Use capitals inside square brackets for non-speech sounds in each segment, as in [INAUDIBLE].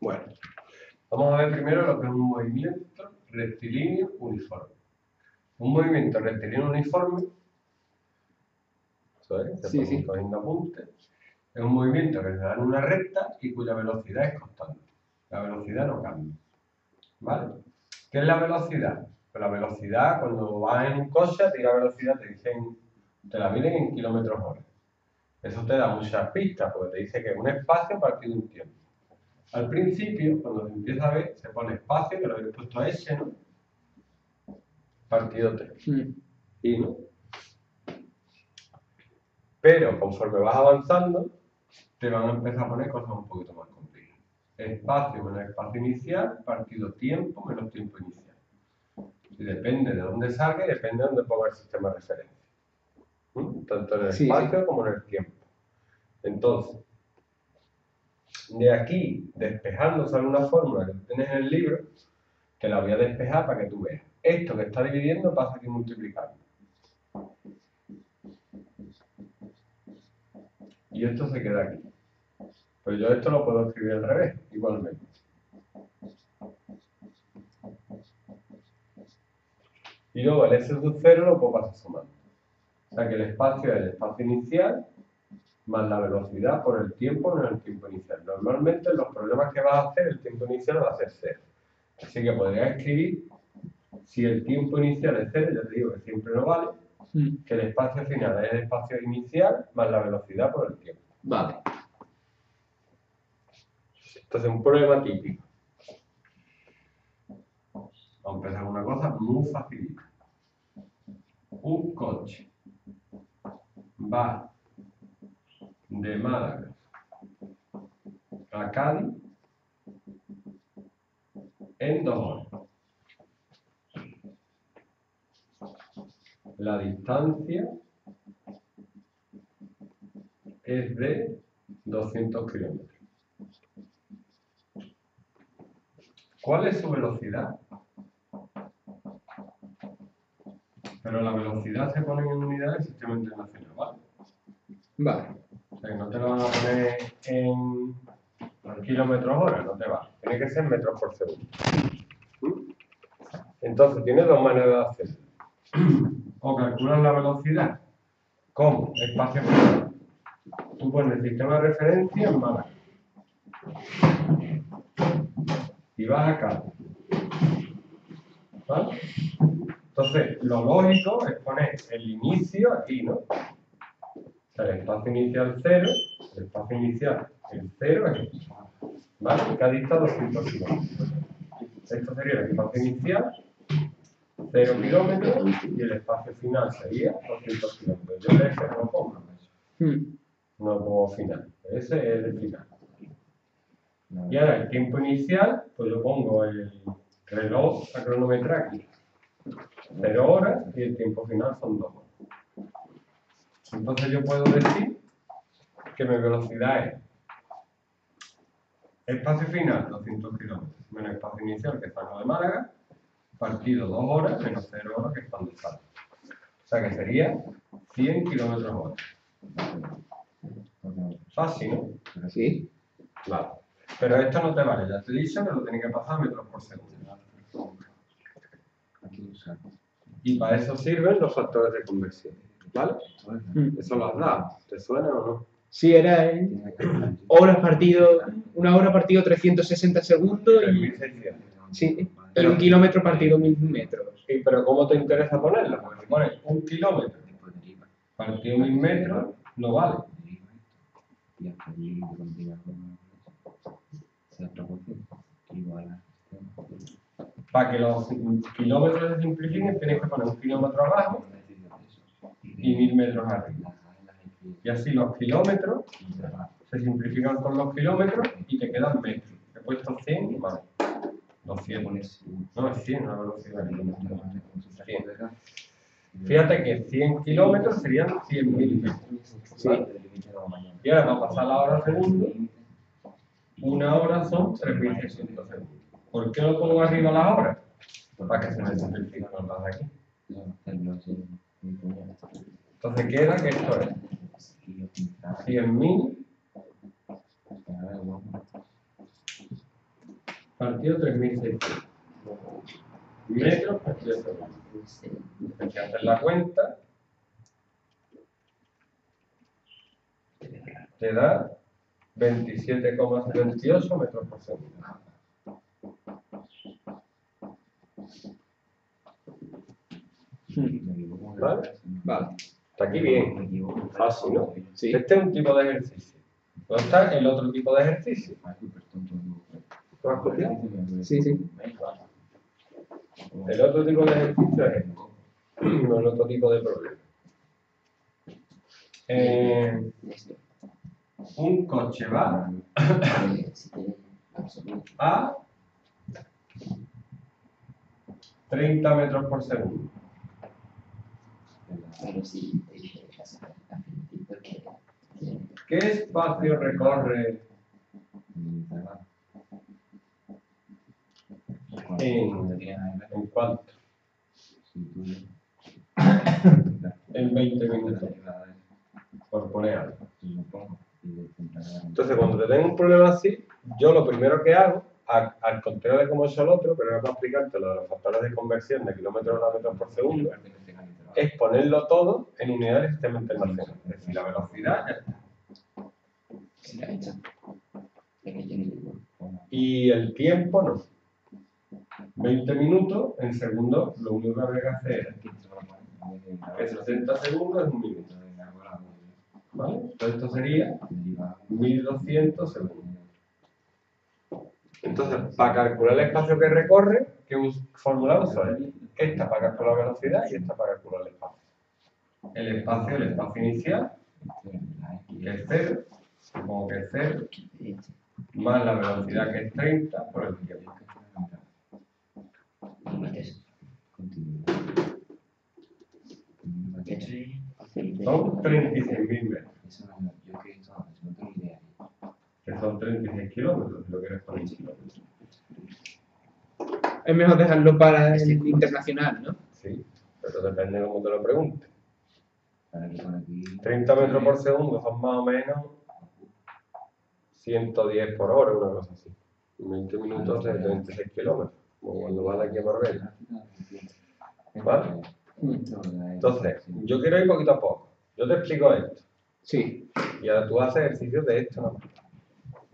Bueno, vamos a ver primero lo que es un movimiento rectilíneo uniforme. Un movimiento rectilíneo uniforme, eso es, se Sí, sí. cogiendo apuntes, es un movimiento que se da en una recta y cuya velocidad es constante. La velocidad no cambia. ¿Vale? ¿Qué es la velocidad? Pues la velocidad, cuando vas en un coche, a ti la velocidad te dicen, te la miden en kilómetros hora. Eso te da muchas pistas, porque te dice que es un espacio partido de un tiempo. Al principio, cuando se empieza a ver, se pone espacio, que lo habéis puesto a S, ¿no? Partido 3. Mm. Y no. Pero conforme vas avanzando, te van a empezar a poner cosas un poquito más complicadas. Espacio menos espacio inicial, partido tiempo menos tiempo inicial. Y depende de dónde salga y depende de dónde ponga el sistema de referencia. ¿Mm? Tanto en el Sí, espacio como en el tiempo. Entonces, de aquí, despejando, sale una fórmula que tienes en el libro, que la voy a despejar para que tú veas. Esto que está dividiendo pasa aquí multiplicando. Y esto se queda aquí. Pues yo esto lo puedo escribir al revés, igualmente. Y luego el S sub 0 lo puedo pasar sumando. O sea que el espacio es el espacio inicial más la velocidad por el tiempo menos el tiempo inicial. Normalmente en los problemas que vas a hacer, el tiempo inicial va a ser cero. Así que podrías escribir, si el tiempo inicial es cero, ya te digo que siempre no vale, Mm. que el espacio final es el espacio inicial más la velocidad por el tiempo. Vale. Entonces, un problema típico. Vamos a empezar con una cosa muy facilita. Un coche va de Málaga a Cádiz en dos horas. La distancia es de 200 kilómetros. ¿Cuál es su velocidad? Pero la velocidad se pone en unidades del sistema internacional, ¿vale? Vale. Que no te lo van a poner en kilómetros hora, no te va. Tiene que ser metros por segundo. ¿Mm? Entonces, tienes dos maneras de hacerlo. [CLEARS THROAT] O calculas la velocidad como espacio final. Tú pones el sistema de referencia en Málaga. Y vas acá. ¿Vale? Entonces, lo lógico es poner el inicio aquí, ¿no? El espacio inicial 0, el espacio inicial, el 0 es. ¿Vale? Que ha dictado 200 kilómetros. Esto sería el espacio inicial, 0 kilómetros, y el espacio final sería 200 kilómetros. Yo de ese no pongo, Mm. no pongo final. Ese es el final. Y ahora el tiempo inicial, pues yo pongo el reloj a cronometrar aquí. 0 horas y el tiempo final son 2 horas. Entonces yo puedo decir que mi velocidad es espacio final 200 kilómetros menos espacio inicial que salgo de Málaga partido 2 horas menos 0 horas que es cuando salgo. O sea que sería 100 kilómetros hora. Fácil, ¿no? Sí. Vale. Pero esto no te vale, ya te he dicho que lo tienes que pasar a metros por segundo. Y para eso sirven los factores de conversión. ¿Vale? Mm. Eso lo has dado. ¿Te suena o no? Sí, era en horas partido, una hora partido 360 segundos y, 3600. sí, y un kilómetro partido mil metros. Sí, pero ¿cómo te interesa ponerlo? Porque si pones un kilómetro partido mil metros, no vale. Para que los kilómetros se simplifiquen, tienes que poner un kilómetro abajo y mil metros arriba. Y así los kilómetros se simplifican con los kilómetros y te quedan metros. He puesto 100 y vale. 200. No, es 100 la velocidad. 100. Fíjate que 100 kilómetros serían 100.000 metros. Y ahora para pasar la hora segundo, una hora son 3.600 segundos. ¿Por qué lo pongo arriba la hora? Para que se me simplifiquen lados de aquí. Entonces queda que esto es 100.000 partido 3600. Metros partido segundo. Hay que hacer la cuenta. Te da 27,78 metros por segundo. ¿Vale? Vale, Está aquí bien. Fácil, ¿no? sí. Este es un tipo de ejercicio. ¿Dónde está el otro tipo de ejercicio? ¿Lo has copiado? Sí, sí. El otro tipo de ejercicio es este. No el otro tipo de problema. Eh, un coche va a 30 metros por segundo. ¿Qué espacio recorre en, en cuánto? En 20 minutos, por poner algo. Entonces, cuando te tengo un problema así, yo lo primero que hago, a- al contrario de como he hecho el otro, pero era para explicarte lo de los factores de conversión de kilómetros a metros por segundo, es ponerlo todo en unidades del sistema internacional. Es decir, la velocidad ya está. Y el tiempo no. 20 minutos en segundos, lo único que habría que hacer es que 60 segundos es un minuto. ¿Vale? Entonces esto sería 1200 segundos. Entonces, para calcular el espacio que recorre, ¿qué us- fórmula uso? Esta para calcular la velocidad y esta para calcular el espacio. El espacio, el espacio inicial, que es 0, supongo que es 0, más la velocidad que es 30 por el tiempo. Son 36.000 metros, son 36 kilómetros, si lo quieres poner en kilómetros. Es mejor dejarlo para el internacional, ¿no? Sí, pero depende de cómo te lo preguntes. 30 metros por segundo son más o menos 110 por hora, una cosa así. 20 minutos de 36 kilómetros, como cuando vas de aquí a Marbella. ¿Vale? Entonces, yo quiero ir poquito a poco. Yo te explico esto. Sí. Y ahora tú haces ejercicios de esto, ¿no?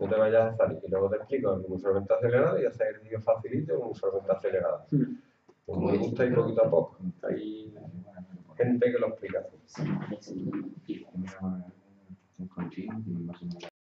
Te vayas a salir. Y luego te explico el usualmente acelerado y haces ejercicios facilitos con usualmente acelerado. Mm. Pues me gusta ir poquito a poco. Hay gente que lo explica